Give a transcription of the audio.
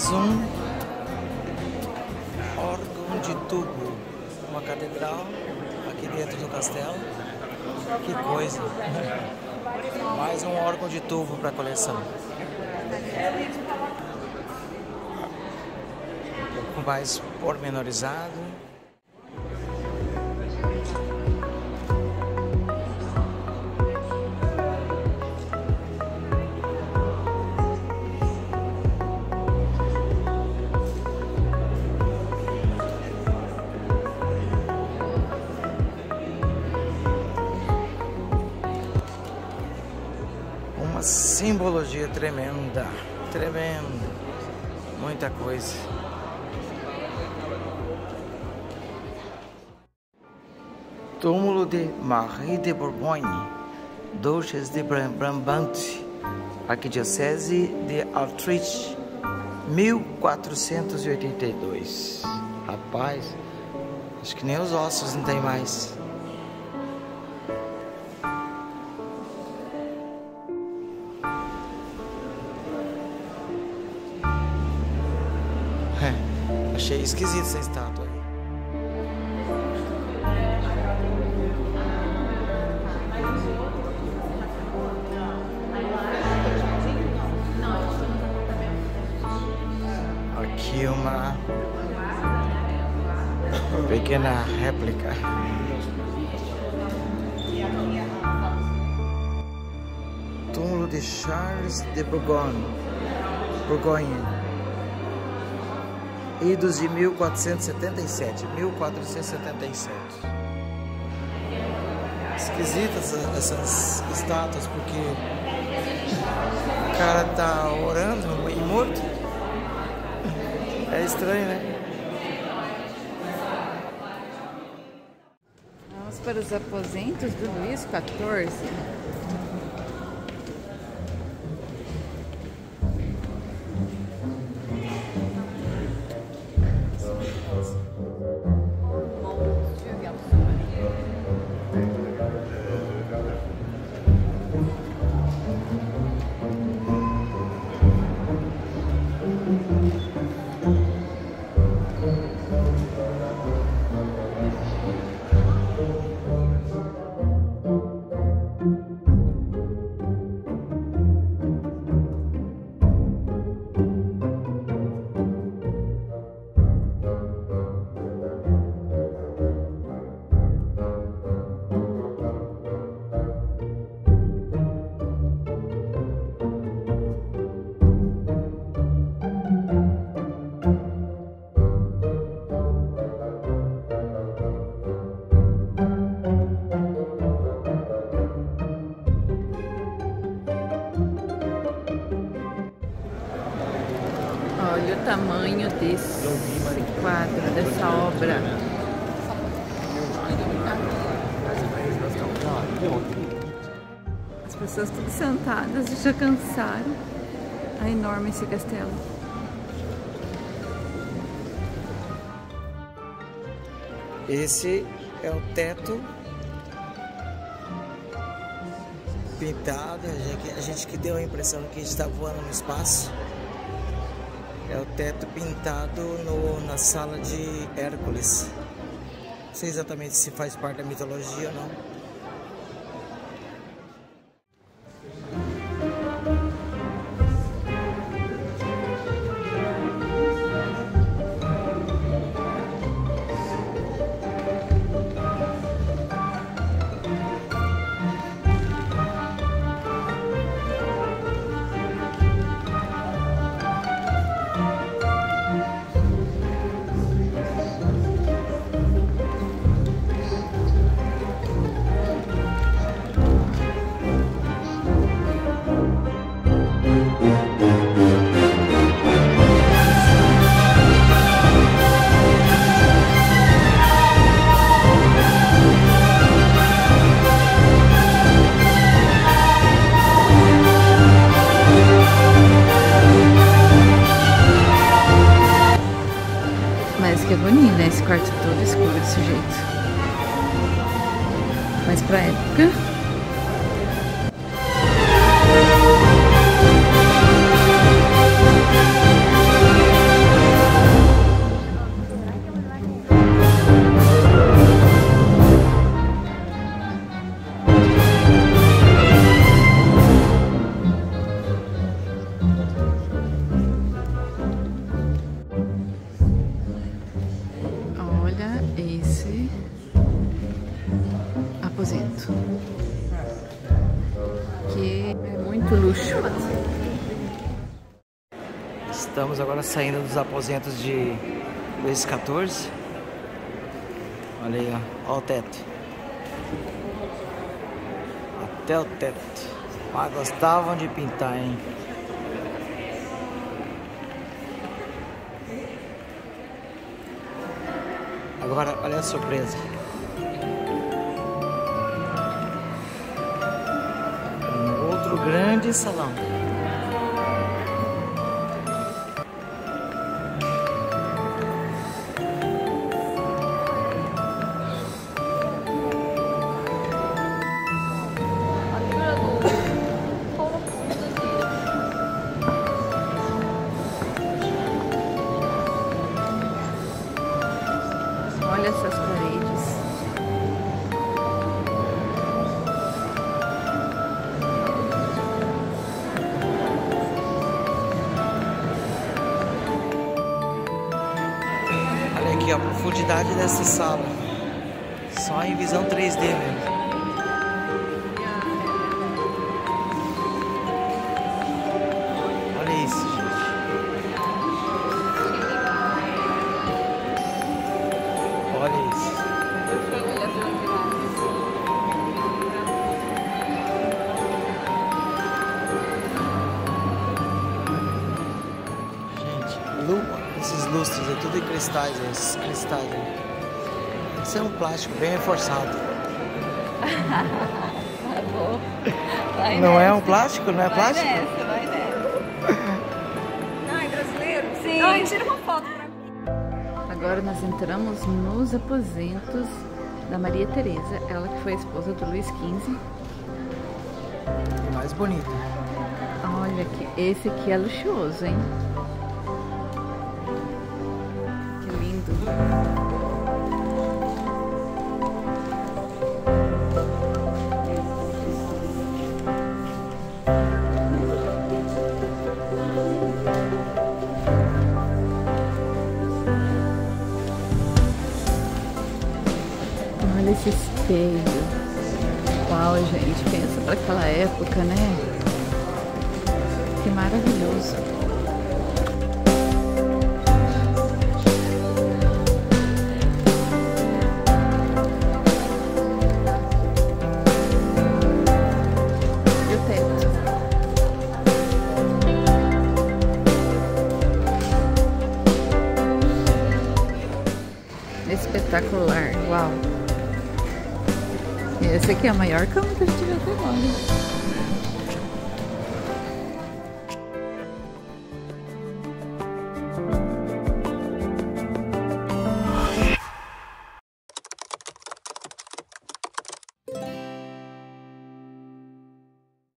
mais um órgão de tubo. Uma catedral aqui dentro do castelo. Que coisa! Mais um órgão de tubo para coleção. Um pouco mais pormenorizado. Simbologia tremenda, tremenda, muita coisa. Túmulo de Marie de Bourgogne, Duchesse de Brabante, Arquidiocese de Utrecht, 1482. Rapaz, acho que nem os ossos não tem mais. Achei esquisita essa estátua aí. Aqui uma pequena réplica. Túmulo de Charles de Bourgogne. Bourgogne idos de 1477, 1477. Esquisitas essas estátuas porque o cara tá orando e morto. É estranho, né? Vamos para os aposentos do Luís XIV. Thank you. Desse quadro, dessa obra. As pessoas tudo sentadas já cansaram. É enorme esse castelo. Esse é o teto pintado, a gente que deu a impressão que a gente está voando no espaço. É o teto pintado no, na sala de Hércules. Não sei exatamente se faz parte da mitologia ou não. Que bonito, né? Esse quarto todo escuro desse jeito. Mas pra época. Muito luxo. Estamos agora saindo dos aposentos de Luiz XIV. Olha aí, ó. Olha o teto. Até o teto. Ah, gostavam de pintar, hein? Agora, olha a surpresa. Outro grande salão. Profundidade dessa sala. Só em visão 3D mesmo. Esses lustres é tudo em cristais, é, esses cristais. né? Isso é um plástico bem reforçado. Não é um plástico? Não é plástico? vai nessa. Ai, brasileiro? Sim. Ai, tira uma foto pra mim. Agora nós entramos nos aposentos da Maria Teresa, ela que foi a esposa do Luiz XV. Mais bonito. Olha que esse aqui é luxuoso, hein? Olha esse espelho. Uau, gente, pensa para aquela época, né? Que maravilhoso. Aqui é a maior cama que a gente viu até agora.